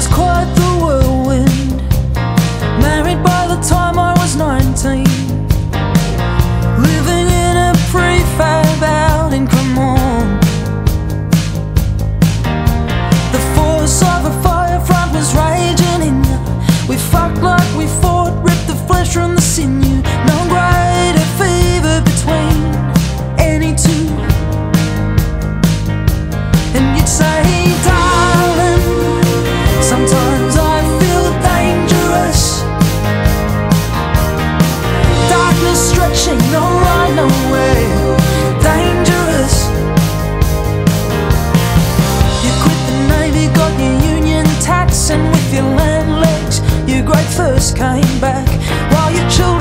was quite Your land legs, your great first came back while your children.